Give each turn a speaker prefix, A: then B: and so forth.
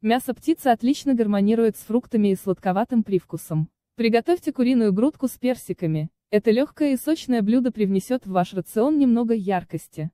A: Мясо птицы отлично гармонирует с фруктами и сладковатым привкусом. Приготовьте куриную грудку с персиками. Это легкое и сочное блюдо привнесет в ваш рацион немного яркости.